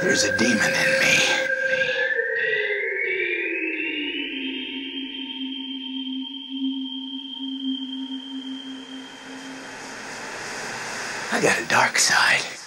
there's a demon in me. I got a dark side.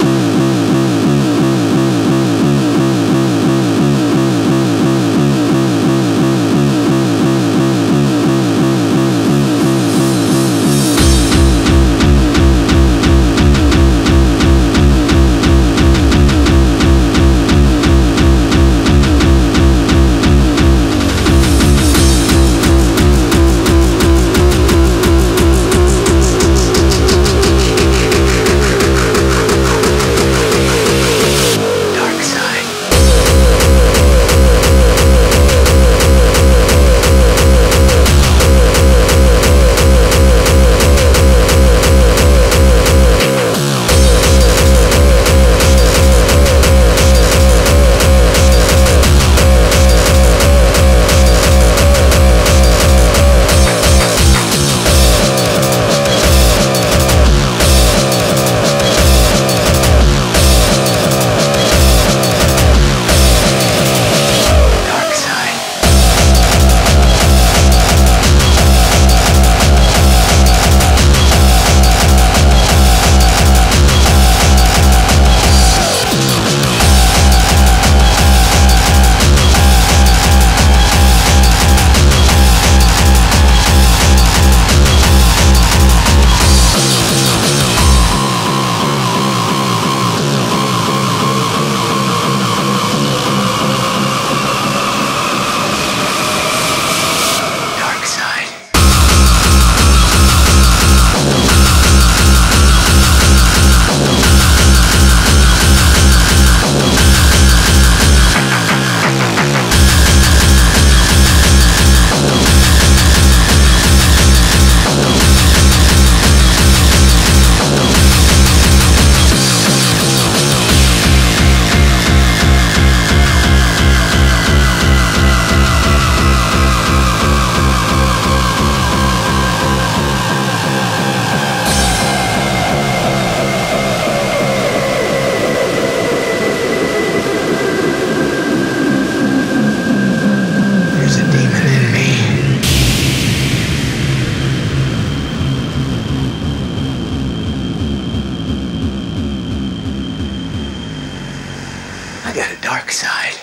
I got a dark side.